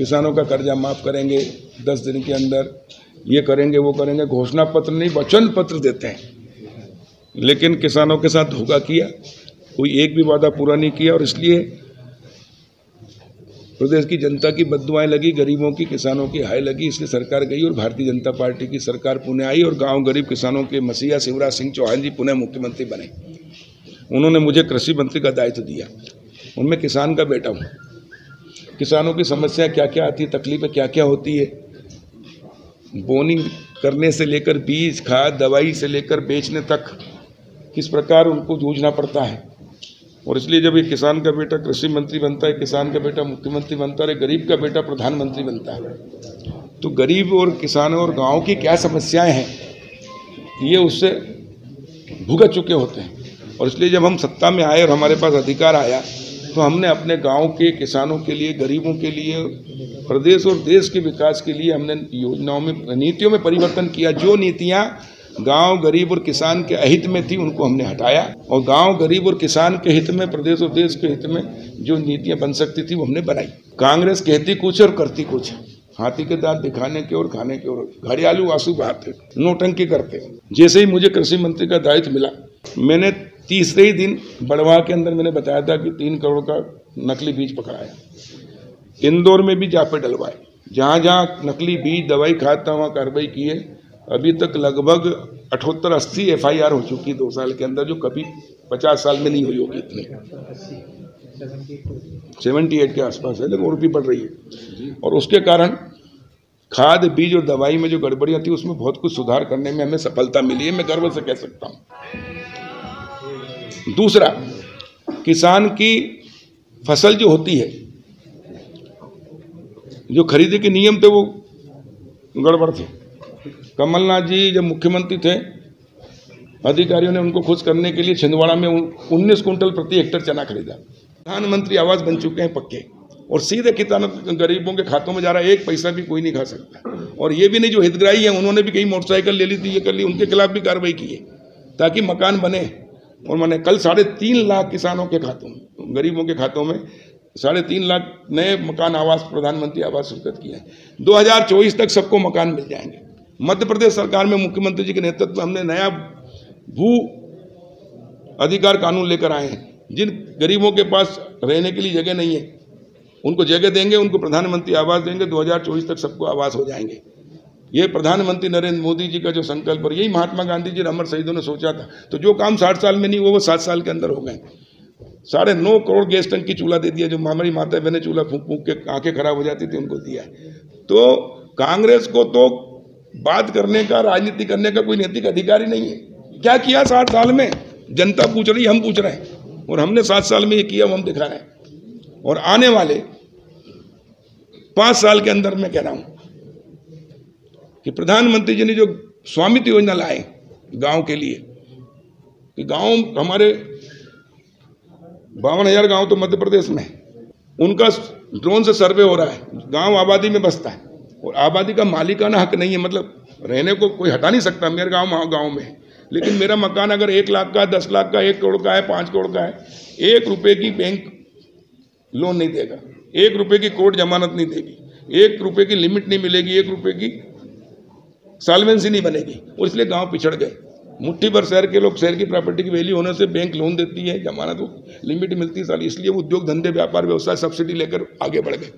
किसानों का कर्जा माफ़ करेंगे, दस दिन के अंदर ये करेंगे, वो करेंगे, घोषणा पत्र नहीं, वचन पत्र देते हैं। लेकिन किसानों के साथ धोखा किया, कोई एक भी वादा पूरा नहीं किया, और इसलिए प्रदेश की जनता की बदुआएँ लगी, गरीबों की, किसानों की हाय लगी, इसलिए सरकार गई और भारतीय जनता पार्टी की सरकार पुणे आई और गाँव गरीब किसानों के मसीहा शिवराज सिंह चौहान जी पुणे मुख्यमंत्री बने। उन्होंने मुझे कृषि मंत्री का दायित्व दिया। और मैं किसान का बेटा हूँ। किसानों की समस्या क्या क्या आती है, तकलीफें क्या क्या होती है? बोनिंग करने से लेकर बीज, खाद, दवाई से लेकर बेचने तक किस प्रकार उनको जूझना पड़ता है? और इसलिए जब ये किसान का बेटा कृषि मंत्री बनता है, किसान का बेटा मुख्यमंत्री बनता है गरीब का बेटा प्रधानमंत्री बनता है तो गरीब और किसानों और गाँव की क्या समस्याएँ हैं? ये उससे भुगत चुके होते हैं। और इसलिए जब हम सत्ता में आए और हमारे पास अधिकार आया तो हमने अपने गाँव के किसानों के लिए, गरीबों के लिए, प्रदेश और देश के विकास के लिए हमने योजनाओं में, नीतियों में परिवर्तन किया। जो नीतियाँ गाँव गरीब और किसान के अहित में थी, उनको हमने हटाया। और गाँव गरीब और किसान के हित में, प्रदेश और देश के हित में जो नीतियाँ बन सकती थी, वो हमने बनाई। कांग्रेस कहती कुछ और करती कुछ। हाथी के दांत दिखाने के और खाने के और घड़ियालू आँसू बहाते, नोटंकी करते। जैसे ही मुझे कृषि मंत्री का दायित्व मिला, मैंने तीसरे ही दिन बड़वा के अंदर मैंने बताया था कि तीन करोड़ का नकली बीज पकड़ाया। इंदौर में भी जापे डलवाए। जहाँ जहाँ नकली बीज दवाई था वहाँ कार्रवाई की है। अभी तक लगभग अठहत्तर अस्सी एफ़ हो चुकी दो साल के अंदर, जो कभी पचास साल में नहीं हुई होगी इतनी। सेवेंटी एट के आसपास है, लेकिन और भी बढ़ रही है। और उसके कारण खाद, बीज और दवाई में जो गड़बड़ियाँ थी, उसमें बहुत कुछ सुधार करने में हमें सफलता मिली है, मैं गर्व से कह सकता हूँ। दूसरा, किसान की फ़सल जो होती है, जो खरीदे के नियम थे वो गड़बड़ थे। कमलनाथ जी जब मुख्यमंत्री थे, अधिकारियों ने उनको खुश करने के लिए छिंदवाड़ा में उन्नीस कुंटल प्रति हेक्टर चना खरीदा। प्रधानमंत्री आवास बन चुके हैं पक्के, और सीधे किसानों गरीबों के खातों में जा रहा है, एक पैसा भी कोई नहीं खा सकता। और ये भी नहीं, जो हितग्राही है, उन्होंने भी कई मोटरसाइकिल ले ली थी, ये कर ली, उनके खिलाफ भी कार्रवाई की है, ताकि मकान बने। और मैंने कल साढ़े तीन लाख किसानों के खातों में, गरीबों के खातों में साढ़े तीन लाख नए मकान आवास प्रधानमंत्री आवास स्वीकृत किए हैं। 2024 तक सबको मकान मिल जाएँगे। मध्य प्रदेश सरकार में मुख्यमंत्री जी के नेतृत्व में हमने नया भू अधिकार कानून लेकर आए हैं। जिन गरीबों के पास रहने के लिए जगह नहीं है, उनको जगह देंगे, उनको प्रधानमंत्री आवास देंगे 2024 तक सबको आवास हो जाएँगे। ये प्रधानमंत्री नरेंद्र मोदी जी का जो संकल्प और यही महात्मा गांधी जी और अमर शहीदों ने सोचा था। तो जो काम साठ साल में नहीं हुआ, वो सात साल के अंदर हो गए। साढ़े नौ करोड़ गैस टंकी चूल्हा दे दिया, जो हमारी माता बहने चूल्हा फूक फूक के आँखें खराब हो जाती थी, उनको दिया। तो कांग्रेस को तो बात करने का, राजनीति करने का कोई नैतिक अधिकार ही नहीं है। क्या किया साठ साल में? जनता पूछ रही, हम पूछ रहे हैं। और हमने सात साल में ये किया हम दिखा रहे हैं। और आने वाले पाँच साल के अंदर मैं कह रहा हूँ कि प्रधानमंत्री जी ने जो स्वामित्व योजना लाए गाँव के लिए, कि गाँव हमारे बावन हज़ार गाँव तो मध्य प्रदेश में उनका ड्रोन से सर्वे हो रहा है, गाँव आबादी में बसता है। और आबादी का मालिकाना हक नहीं है मतलब रहने को कोई हटा नहीं सकता, मेरे गाँव गाँव में। लेकिन मेरा मकान अगर एक लाख का, दस लाख का, एक करोड़ का है, पाँच करोड़ का है, एक रुपए की बैंक लोन नहीं देगा, एक रुपए की कोर्ट जमानत नहीं देगी, एक रुपए की लिमिट नहीं मिलेगी, एक रुपए की सालवेंसी नहीं बनेगी। और इसलिए गाँव पिछड़ गए। मुट्ठी भर शहर के लोग, शहर की प्रॉपर्टी की वैल्यू होने से बैंक लोन देती है जमाना तो लिमिट मिलती है साल। इसलिए उद्योग, धंधे, व्यापार, व्यवसाय सब्सिडी लेकर आगे बढ़ गए।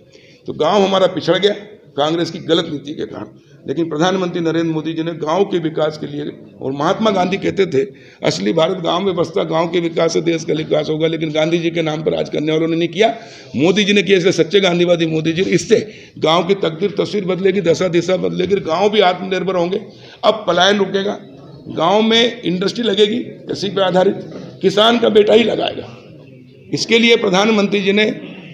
तो गाँव हमारा पिछड़ गया। कांग्रेस की गलत नीति के कारण। लेकिन प्रधानमंत्री नरेंद्र मोदी जी ने गाँव के विकास के लिए, और महात्मा गांधी कहते थे, असली भारत गाँव में बसता गाँव के विकास से देश का विकास होगा, लेकिन गांधी जी के नाम पर आज करने वालों ने नहीं किया। मोदी जी ने किया, इसलिए सच्चे गांधीवादी मोदी जी इससे गाँव की तकदीर, तस्वीर बदलेगी, दशा दिशा बदलेगी गाँव भी आत्मनिर्भर होंगे। अब पलायन रुकेगा। गाँव में इंडस्ट्री लगेगी कृषि पर आधारित। किसान का बेटा ही लगाएगा। इसके लिए प्रधानमंत्री जी ने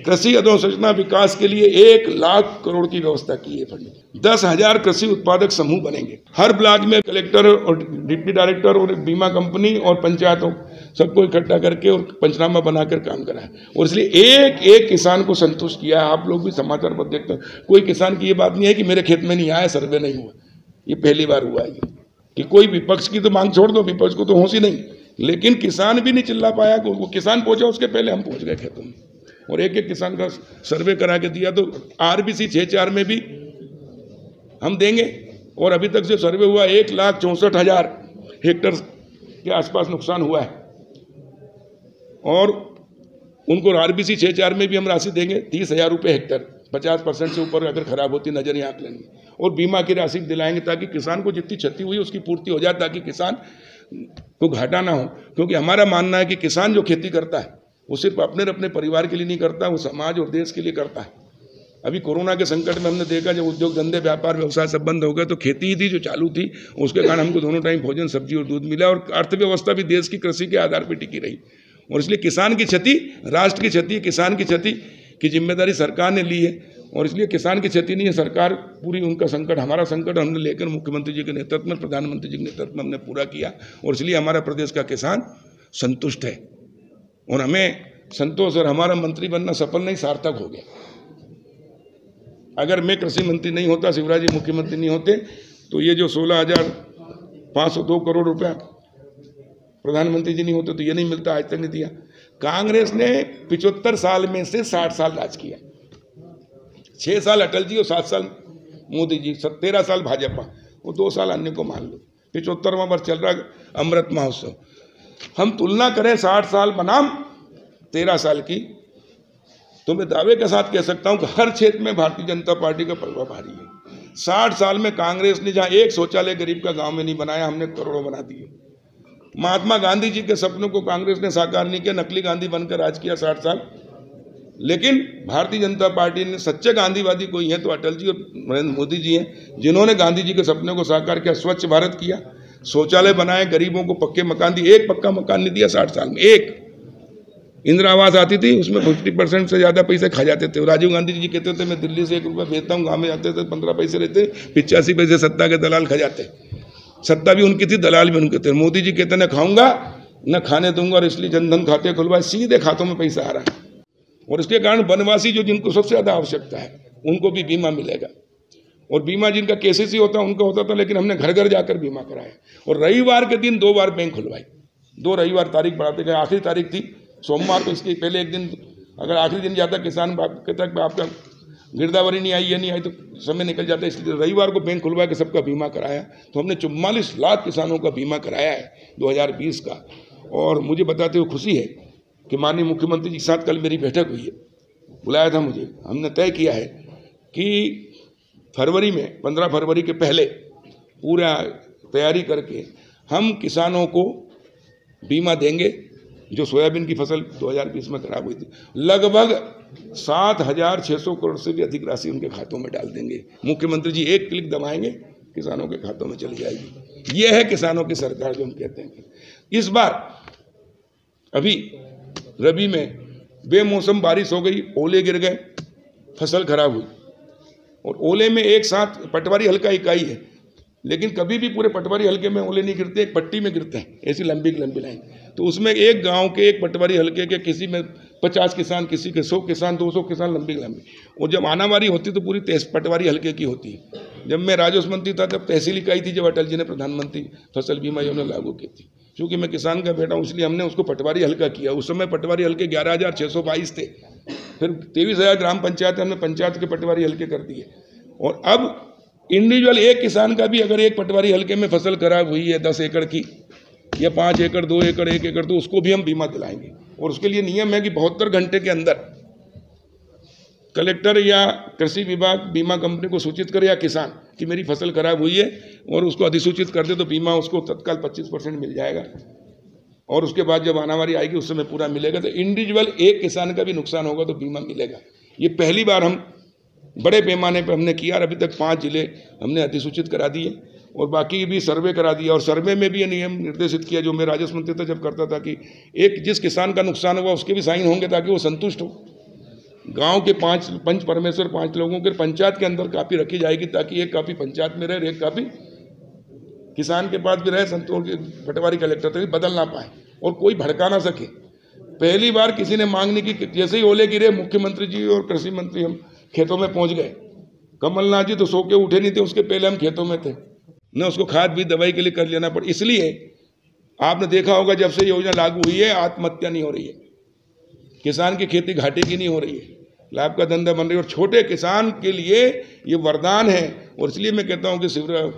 कृषि अधोसंरचना विकास के लिए एक लाख करोड़ की व्यवस्था की है फंड। दस हज़ार कृषि उत्पादक समूह बनेंगे। हर ब्लॉक में कलेक्टर और डिप्टी डायरेक्टर और बीमा कंपनी और पंचायतों सबको इकट्ठा करके और पंचनामा बनाकर काम करा है। और इसलिए एक एक किसान को संतुष्ट किया है। आप लोग भी समाचार पर देखते हैं। कोई किसान की ये बात नहीं है कि मेरे खेत में नहीं आया, सर्वे नहीं हुआ। ये पहली बार हुआ है कि कोई विपक्ष की तो मांग छोड़ दो, विपक्ष को तो होश ही नहीं। लेकिन किसान भी नहीं चिल्ला पाया वो किसान पहुँचा, उसके पहले हम पहुँच गए खेतों में। और एक एक किसान का सर्वे करा के दिया तो आरबीसी छः चार में भी हम देंगे। और अभी तक जो सर्वे हुआ, एक लाख चौंसठ हज़ार हेक्टर के आसपास नुकसान हुआ है। और उनको आरबीसी छः चार में भी हम राशि देंगे, तीस हज़ार रुपये हेक्टर पचास परसेंट से ऊपर अगर खराब होती नज़र यहाँ आंक लेंगे और बीमा की राशि दिलाएँगे ताकि किसान को जितनी क्षति हुई उसकी पूर्ति हो जाए, ताकि किसान को घाटा ना हो। क्योंकि हमारा मानना है कि किसान जो खेती करता है वो सिर्फ़ अपने अपने परिवार के लिए नहीं करता, वो समाज और देश के लिए करता है। अभी कोरोना के संकट में हमने देखा, जब उद्योग, धंधे, व्यापार, व्यवसाय सब बंद हो गए तो खेती ही थी, जो चालू थी, उसके कारण हमको दोनों टाइम भोजन, सब्ज़ी और दूध मिला और अर्थव्यवस्था भी देश की कृषि के आधार पर टिकी रही। और इसलिए किसान की क्षति, राष्ट्र की क्षति, किसान की क्षति की ज़िम्मेदारी सरकार ने ली है। और इसलिए किसान की क्षति नहीं है, सरकार पूरी उनका संकट, हमारा संकट हमने लेकर मुख्यमंत्री जी के नेतृत्व में, प्रधानमंत्री जी के नेतृत्व में हमने पूरा किया। और इसलिए हमारा प्रदेश का किसान संतुष्ट है। और हमें संतोष और हमारा मंत्री बनना सफल नहीं, सार्थक हो गया। अगर मैं कृषि मंत्री नहीं होता, शिवराज जी मुख्यमंत्री नहीं होते तो ये जो सोलह हज़ार पाँच सौ दो करोड़ रुपया प्रधानमंत्री जी नहीं होते तो ये नहीं मिलता, आज तक नहीं दिया। कांग्रेस ने पिचहत्तर साल में से साठ साल राज किया। छः साल अटल जी और सात साल मोदी जी तेरह साल भाजपा, वो दो साल अन्य को मान लो। पिछहत्तरवा वर्ष चल रहा अमृत महोत्सव। हम तुलना करें साठ साल बनाम तेरह साल की तो मैं दावे के साथ कह सकता हूँ कि हर क्षेत्र में भारतीय जनता पार्टी का प्रभाव भारी है। साठ साल में कांग्रेस ने जहाँ एक शौचालय गरीब का गाँव में नहीं बनाया, हमने करोड़ों बना दिए। महात्मा गांधी जी के सपनों को कांग्रेस ने साकार नहीं किया, नकली गांधी बनकर राज किया साठ साल। लेकिन भारतीय जनता पार्टी ने सच्चे गांधीवादी कोई है तो अटल जी और नरेंद्र मोदी जी हैं, जिन्होंने गांधी जी के सपने को साकार किया, स्वच्छ भारत किया। शौचालय बनाए, गरीबों को पक्के मकान दिए, एक पक्का मकान नहीं दिया साठ साल में, एक। इंदिरा आवास आती थी, उसमें फिफ्टी परसेंट से ज़्यादा पैसे खा जाते थे। राजीव गांधी जी कहते थे, मैं दिल्ली से एक रुपया भेजता हूँ, गाँव में जाते थे, पंद्रह पैसे रहते, पिचासी पैसे सत्ता के दलाल खा जाते। सत्ता भी उनकी थी, दलाल भी उनके थे। मोदी जी कहते, ना खाऊँगा, न खाने दूँगा और इसलिए जनधन खाते खुलवाए, सीधे खातों में पैसा आ रहा है। और इसके कारण वनवासी जो, जिनको सबसे ज़्यादा आवश्यकता है, उनको भी बीमा मिलेगा। और बीमा जिनका केसीसी होता है, उनका होता था, लेकिन हमने घर घर जाकर बीमा कराया। और रविवार के दिन दो बार बैंक खुलवाई। दो रविवार तारीख बढ़ाते गए, आखिरी तारीख थी। सोमवार तो इसके पहले एक दिन, अगर आखिरी दिन जाता किसान कहता कि आपका गिरदावरी नहीं आई ये नहीं आई तो समय निकल जाता इसलिए रविवार को बैंक खुलवा के सबका बीमा कराया। तो हमने चुम्बालीस लाख किसानों का बीमा कराया है 2020 का। और मुझे बताते हुए खुशी है कि माननीय मुख्यमंत्री जी के साथ कल मेरी बैठक हुई है। बुलाया था मुझे। हमने तय किया है कि फरवरी में, पंद्रह फरवरी के पहले पूरा तैयारी करके हम किसानों को बीमा देंगे, जो सोयाबीन की फ़सल 2020 में खराब हुई थी। लगभग सात हज़ार छः सौ करोड़ से भी अधिक राशि उनके खातों में डाल देंगे। मुख्यमंत्री जी, एक क्लिक दबाएँगे, किसानों के खातों में चली जाएगी। ये है किसानों की सरकार जो हम कहते हैं। इस बार, अभी रबी में बेमौसम बारिश हो गई, ओले गिर गए, फ़सल खराब हुई। और ओले में एक साथ पटवारी हल्का इकाई है, लेकिन कभी भी पूरे पटवारी हल्के में ओले नहीं गिरते, एक पट्टी में गिरते हैं, ऐसी लंबी लंबी लाइन। तो उसमें एक गाँव के एक पटवारी हल्के के, किसी में पचास किसान, किसी के सौ किसान, दो सौ किसान, लंबी लंबी। और जब आनावारी होती तो पूरी पटवारी हल्के की होती है। जब मैं राजस्व मंत्री था, तब तहसील इकाई थी, जब अटल जी ने प्रधानमंत्री फ़सल बीमा योजना लागू की थी। क्योंकि मैं किसान का बेटा हूँ, इसलिए हमने उसको पटवारी हल्का किया। उस समय पटवारी हल्के ग्यारह थे। फिर तेईस हज़ार ग्राम पंचायत हमने पंचायत के पटवारी हल्के कर दिए। और अब इंडिविजुअल एक किसान का भी अगर एक पटवारी हल्के में फ़सल खराब हुई है, दस एकड़ की, या पाँच एकड़, दो एकड़, एक एकड़ तो उसको भी हम बीमा दिलाएँगे। और उसके लिए नियम है कि बहत्तर घंटे के अंदर कलेक्टर या कृषि विभाग बीमा कंपनी को सूचित करे, या किसान कि मेरी फ़सल खराब हुई है और उसको अधिसूचित कर दे तो बीमा उसको तत्काल 25 परसेंट मिल जाएगा। और उसके बाद जब आनावारी आएगी, उस समय पूरा मिलेगा। तो इंडिविजुअल एक किसान का भी नुकसान होगा तो बीमा मिलेगा। ये पहली बार हम बड़े पैमाने पर हमने किया और अभी तक पाँच ज़िले हमने अधिसूचित करा दिए और बाकी भी सर्वे करा दिया। और सर्वे में भी ये नियम निर्देशित किया, जो मैं राजस्व मंत्री था जब करता था कि एक जिस किसान का नुकसान हुआ, उसके भी साइन होंगे ताकि वो संतुष्ट हो। गाँव के पाँच, पंच परमेश्वर, पाँच लोगों के पंचायत के अंदर कापी रखी जाएगी ताकि एक कापी पंचायत में रहे एक कापी किसान के पास भी रहे संतोष पटवारी कलेक्टर तक बदल ना पाए और कोई भड़का ना सके। पहली बार किसी ने मांग नहीं की, जैसे ही ओले गिरे, मुख्यमंत्री जी और कृषि मंत्री हम खेतों में पहुँच गए। कमलनाथ जी तो सो के उठे नहीं थे, उसके पहले हम खेतों में थे। न उसको खाद भी दवाई के लिए कर लेना पड़ा, इसलिए आपने देखा होगा जब से योजना लागू हुई है, आत्महत्या नहीं हो रही है। किसान की खेती घाटे की नहीं हो रही है। लाभ का धंधा बन रही है और छोटे किसान के लिए ये वरदान है। और इसलिए मैं कहता हूँ कि शिवराज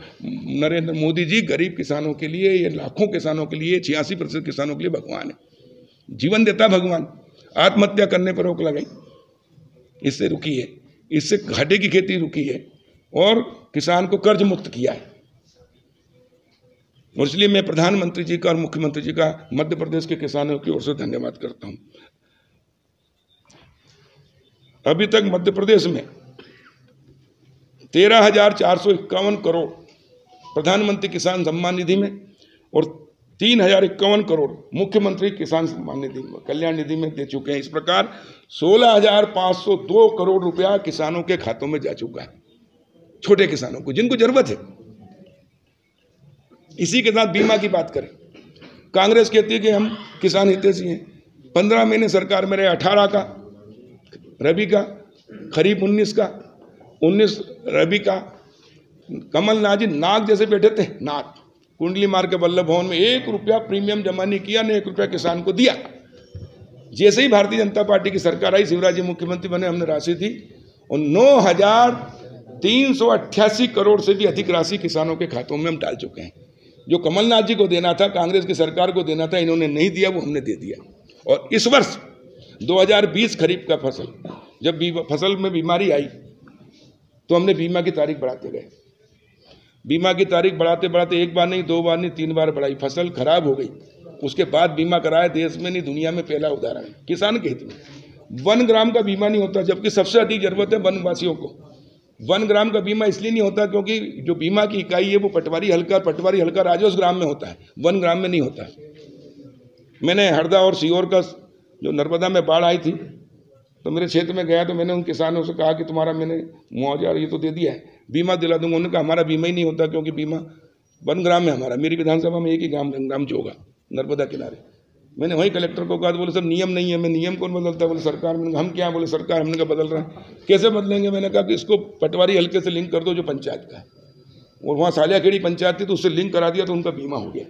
नरेंद्र मोदी जी गरीब किसानों के लिए, ये लाखों किसानों के लिए, छियासी प्रतिशत किसानों के लिए भगवान है। जीवन देता भगवान। आत्महत्या करने पर रोक लगाई। इससे रुकी है। इससे घाटे की खेती रुकी है। और किसान को कर्ज मुक्त किया है। और इसलिए मैं प्रधानमंत्री जी का और मुख्यमंत्री जी का मध्य प्रदेश के किसानों की ओर से धन्यवाद करता हूँ। अभी तक मध्य प्रदेश में तेरह हज़ार चार सौ इक्यावन करोड़ प्रधानमंत्री किसान सम्मान निधि में और तीन हज़ार इक्यावन करोड़ मुख्यमंत्री किसान सम्मान निधि में, कल्याण निधि में दे चुके हैं। इस प्रकार सोलह हज़ार पाँच सौ दो करोड़ रुपया किसानों के खातों में जा चुका है, छोटे किसानों को, जिनको ज़रूरत है। इसी के साथ बीमा की बात करें, कांग्रेस कहती है कि हम किसान हितेशी हैं। पंद्रह महीने सरकार में रहे अठारह का रबी का, खरीफ उन्नीस का, उन्नीस रबी का कमलनाथ जी, नाग जैसे बैठे थे, नाग। कुंडली मार के वल्लभ भवन में एक रुपया प्रीमियम जमा नहीं किया, ने एक रुपया किसान को दिया। जैसे ही भारतीय जनता पार्टी की सरकार आई, शिवराज जी मुख्यमंत्री बने, हमने राशि दी, और नौ हज़ार तीन सौ अट्ठासी करोड़ से भी अधिक राशि किसानों के खातों में हम डाल चुके हैं। जो कमलनाथ जी को देना था, कांग्रेस की सरकार को देना था, इन्होंने नहीं दिया, वो हमने दे दिया। और इस वर्ष 2020 खरीफ का फ़सल, जब फ़सल में बीमारी आई तो हमने बीमा की तारीख बढ़ाते गए। बीमा की तारीख बढ़ाते बढ़ाते एक बार नहीं, दो बार नहीं, तीन बार बढ़ाई, फ़सल खराब हो गई। उसके बाद बीमा कराया देश में नहीं, दुनिया में पहला उदाहरण है, किसान के हित में। वन ग्राम का बीमा नहीं होता, जबकि सबसे अधिक ज़रूरत है वनवासियों को। वन ग्राम का बीमा इसलिए नहीं होता क्योंकि जो बीमा की इकाई है, वो पटवारी हल्का पटवारी हल्का राजस्व ग्राम में होता है, वन ग्राम में नहीं होता। मैंने हरदा और सीहोर का जो नर्मदा में बाढ़ आई थी तो मेरे क्षेत्र में गया तो मैंने उन किसानों से कहा कि तुम्हारा मैंने मुआवजा ये तो दे दिया है, बीमा दिला दूँगा। उन्होंने कहा, हमारा बीमा ही नहीं होता क्योंकि बीमा वन ग्राम में हमारा, मेरी विधानसभा में एक ही ग्राम ग्राम होगा, नर्मदा किनारे। मैंने वही कलेक्टर को कहा तो बोले, सर, नियम नहीं है, मैं नियम कौन बदलता? बोले, सरकार, मैंने हम क्या बोले, सरकार हमने कहा बदल रहा है। कैसे बदलेंगे? मैंने कहा कि इसको पटवारी हल्के से लिंक कर दो जो पंचायत का है। और वहाँ सालियाखेड़ी पंचायत थी तो उससे लिंक करा दिया तो उनका बीमा हो गया।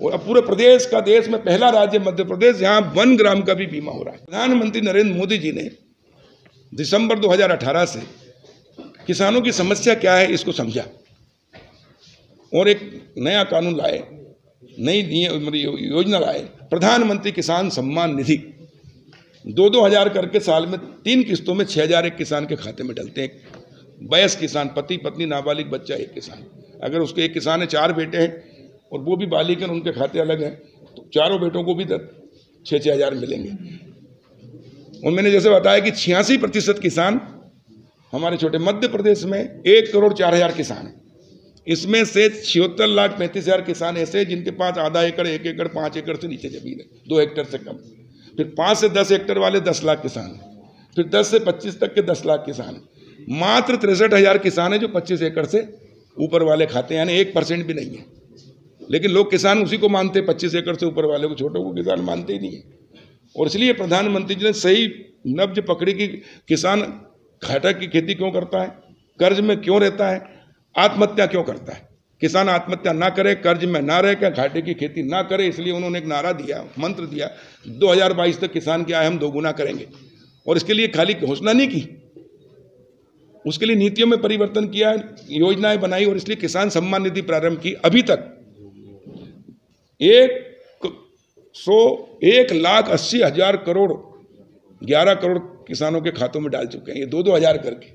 और पूरे प्रदेश का देश में पहला राज्य मध्य प्रदेश, जहाँ वन ग्राम का भी बीमा हो रहा है। प्रधानमंत्री नरेंद्र मोदी जी ने दिसंबर 2018 से किसानों की समस्या क्या है इसको समझा और एक नया कानून लाए, नई मतलब योजना लाए। प्रधानमंत्री किसान सम्मान निधि। दो दो हज़ार करके साल में तीन किस्तों में छह हज़ार एक किसान के खाते में डलते हैं। वयस्क किसान पति पत्नी नाबालिग बच्चा, एक किसान। अगर उसके एक किसान है, चार बेटे हैं और वो भी बालिग हैं उनके खाते अलग हैं। तो चारों बेटों को भी छः छः हज़ार मिलेंगे। और मैंने जैसे बताया कि छियासी प्रतिशत किसान हमारे छोटे मध्य प्रदेश में एक करोड़ चार हज़ार किसान हैं। इसमें से छिहत्तर लाख पैंतीस हज़ार किसान ऐसे हैं जिनके पास आधा एकड़, एक एकड़, पाँच एकड़ से नीचे ज़मीन है। दो हेक्टर से कम। फिर पाँच से दस हेक्टर वाले दस लाख किसान हैं। फिर दस से पच्चीस तक के दस लाख किसान हैं। मात्र तिरसठ हज़ार किसान हैं जो पच्चीस एकड़ से ऊपर वाले खाते हैं, यानी एक परसेंट भी नहीं है। लेकिन लोग किसान उसी को मानते हैं, पच्चीस एकड़ से ऊपर वाले को, छोटों को किसान मानते ही नहीं है। और इसलिए प्रधानमंत्री जी ने सही नब्ज पकड़ी कि किसान घाटा की खेती क्यों करता है, कर्ज में क्यों रहता है, आत्महत्या क्यों करता है? किसान आत्महत्या ना करे, कर्ज में ना रहे क्या घाटे की खेती ना करे, इसलिए उन्होंने एक नारा दिया, मंत्र दिया 2022 तक किसान की आय हम दोगुना करेंगे। और इसके लिए खाली घोषणा नहीं की, उसके लिए नीतियों में परिवर्तन किया, योजनाएँ बनाई, और इसलिए किसान सम्मान निधि प्रारंभ की अभी तक एक सौ एक लाख अस्सी हज़ार करोड़, ग्यारह करोड़ किसानों के खातों में डाल चुके हैं। ये दो दो हज़ार करके।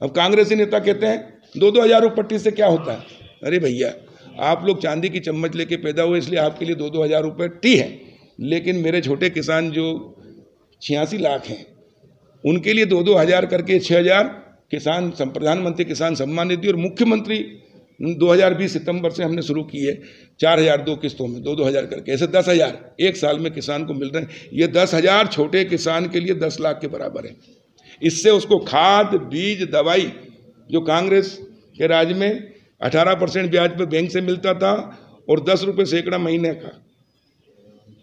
अब कांग्रेसी नेता कहते हैं दो दो हज़ार पट्टी से क्या होता है? अरे भैया, आप लोग चांदी की चम्मच लेके पैदा हुए, इसलिए आपके लिए दो दो हज़ार रुपये टी है। लेकिन मेरे छोटे किसान जो छियासी लाख हैं, उनके लिए दो दो हज़ार करके छः हज़ार किसान, प्रधानमंत्री किसान सम्मान निधि और मुख्यमंत्री 2020 सितंबर से हमने शुरू की है, चार हज़ार दो किस्तों में, दो दो हज़ार करके। ऐसे दस हज़ार, एक साल में किसान को मिल रहे हैं। ये दस हज़ार छोटे किसान के लिए दस लाख के बराबर है। इससे उसको खाद, बीज, दवाई, जो कांग्रेस के राज में अठारह परसेंट ब्याज पर बैंक से मिलता था और दस रुपये सैकड़ा महीने का,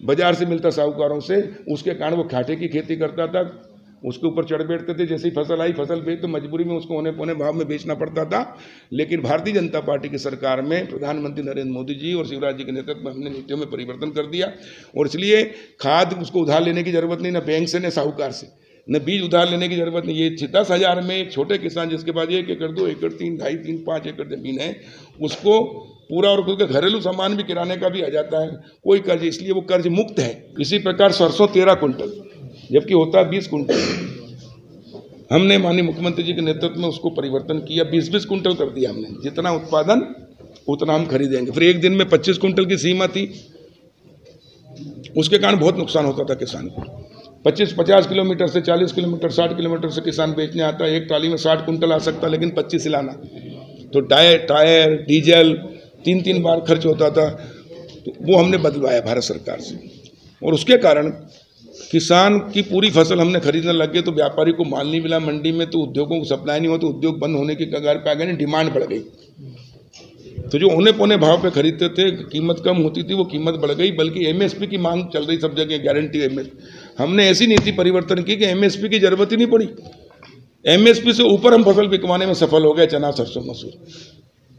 बाज़ार से मिलता साहूकारों से, उसके कारण वो खाटे की खेती करता था। उसके ऊपर चढ़ बैठते थे, जैसे ही फ़सल आई, फ़सल बेच तो मजबूरी में उसको होने पौने भाव में बेचना पड़ता था। लेकिन भारतीय जनता पार्टी की सरकार में प्रधानमंत्री नरेंद्र मोदी जी और शिवराज जी के नेतृत्व में हमने नीतियों में परिवर्तन कर दिया। और इसलिए खाद उसको उधार लेने की ज़रूरत नहीं, ना बैंक से, न साहूकार से। न बीज उधार लेने की ज़रूरत नहीं। ये दस हज़ार में एक छोटे किसान जिसके पास एक एकड़, दो एकड़, तीन, ढाई, तीन, पाँच एकड़ ज़मीन है, उसको पूरा और उसका घरेलू सामान भी किराने का भी आ जाता है। कोई कर्ज, इसलिए वो कर्ज मुक्त है। इसी प्रकार सरसों तेरह कुंटल जबकि होता है बीस कुंटल। हमने माननीय मुख्यमंत्री जी के नेतृत्व में उसको परिवर्तन किया बीस बीस कुंटल कर दिया हमने। जितना उत्पादन, उतना हम खरीदेंगे। फिर एक दिन में पच्चीस कुंटल की सीमा थी। उसके कारण बहुत नुकसान होता था किसान को। पच्चीस पचास किलोमीटर से चालीस किलोमीटर, साठ किलोमीटर से किसान बेचने आता है। एक ट्राली में साठ कुंटल आ सकता, लेकिन पच्चीस लाना। तो टायर टायर, डीजल तीन तीन बार खर्च होता था। तो वो हमने बदलवाया भारत सरकार से। और उसके कारण किसान की पूरी फ़सल हमने खरीदने लग गए तो व्यापारी को माल नहीं मिला, मंडी में तो उद्योगों को सप्लाई नहीं हुआ तो उद्योग बंद होने के कगार पे आ गए, डिमांड बढ़ गई। तो जो होने पौने भाव पे खरीदते थे, कीमत कम होती थी, वो कीमत बढ़ गई, बल्कि एमएसपी की मांग चल रही सब जगह गारंटी एम हमने ऐसी नीति परिवर्तन की कि एमएसपी की ज़रूरत ही नहीं पड़ी। एमएसपी से ऊपर हम फ़सल बिकवाने में सफल हो गए, चना, सरसों, मसूर।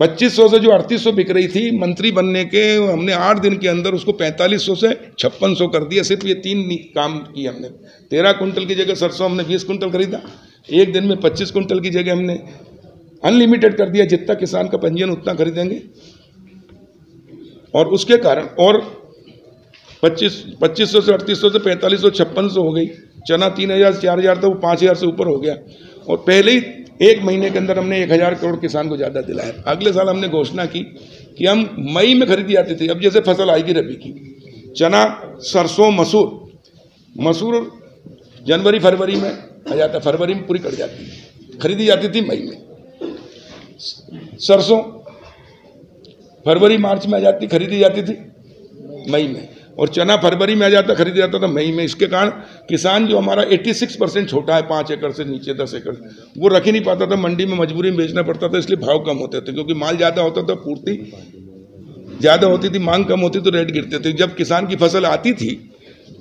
पच्चीस सौ से जो अड़तीस सौ बिक रही थी, मंत्री बनने के, हमने आठ दिन के अंदर उसको पैंतालीस सौ से छप्पन सौ कर दिया, सिर्फ़ ये तीन काम किए हमने। तेरह कुंटल की जगह सरसों हमने बीस कुंटल खरीदा, एक दिन में पच्चीस कुंटल की जगह हमने अनलिमिटेड कर दिया, जितना किसान का पंजीयन उतना खरीदेंगे। और उसके कारण, और पच्चीस पच्चीस सौ से अड़तीस सौ से पैंतालीस सौ, छप्पन सौ हो गई। चना तीन हज़ार, चार हज़ार था, वो पाँच हज़ार से ऊपर हो गया। और पहले ही एक महीने के अंदर हमने एक हज़ार करोड़ किसान को ज़्यादा दिलाया। अगले साल हमने घोषणा की कि हम मई में खरीदी जाती थी, अब जैसे फ़सल आएगी रबी की। चना, सरसों, मसूर। मसूर जनवरी, फरवरी में आ जाता, फरवरी में पूरी कट जाती है। खरीदी जाती थी मई में। सरसों, फरवरी, मार्च में आ जाती, खरीदी जाती थी मई में। और चना फरवरी में आ जाता, खरीदा जाता था मई में। इसके कारण किसान जो हमारा 86 परसेंट छोटा है, पाँच एकड़ से नीचे, दस एकड़, वो रख ही नहीं पाता था। मंडी में मजबूरी में बेचना पड़ता था, इसलिए भाव कम होते थे, क्योंकि माल ज़्यादा होता था, पूर्ति ज़्यादा होती थी, मांग कम होती तो रेट गिरते थे। जब किसान की फ़सल आती थी,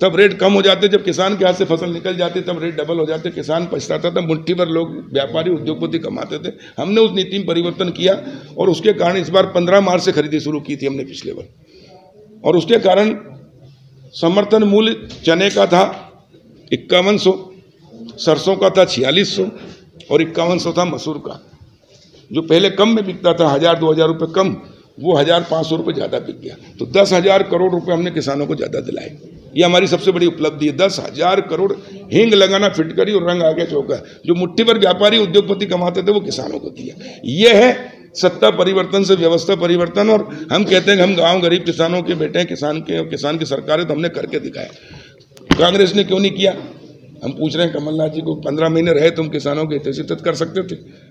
तब रेट कम हो जाते। जब किसान के हाथ से फ़सल निकल जाती, तब रेट डबल हो जाते। किसान पछताता था, मुट्ठी भर लोग व्यापारी, उद्योगपति कमाते थे। हमने उस नीति में परिवर्तन किया और उसके कारण इस बार पंद्रह मार्च से खरीदी शुरू की थी हमने पिछले बार। और उसके कारण समर्थन मूल्य चने का था इक्यावन सौ, सरसों का था छियालीस सौ और इक्यावन सौ था मसूर का। जो पहले कम में बिकता था, हज़ार, दो हज़ार रुपये कम, वो हज़ार पाँच सौ रुपये ज़्यादा बिक गया। तो दस हज़ार करोड़ रुपए हमने किसानों को ज़्यादा दिलाए। ये हमारी सबसे बड़ी उपलब्धि है। दस हज़ार करोड़ हिंग लगाना फिटकरी और रंग आगे चौका। जो मुट्ठी पर व्यापारी उद्योगपति कमाते थे, वो किसानों को दिया। ये है सत्ता परिवर्तन से व्यवस्था परिवर्तन और हम कहते हैं हम गाँव गरीब किसानों के बेटे हैं, किसान के और किसान की सरकार है तो हमने करके दिखाया। कांग्रेस ने क्यों नहीं किया? हम पूछ रहे हैं कमलनाथ जी को, पंद्रह महीने रहे, तुम किसानों के हित कर सकते थे?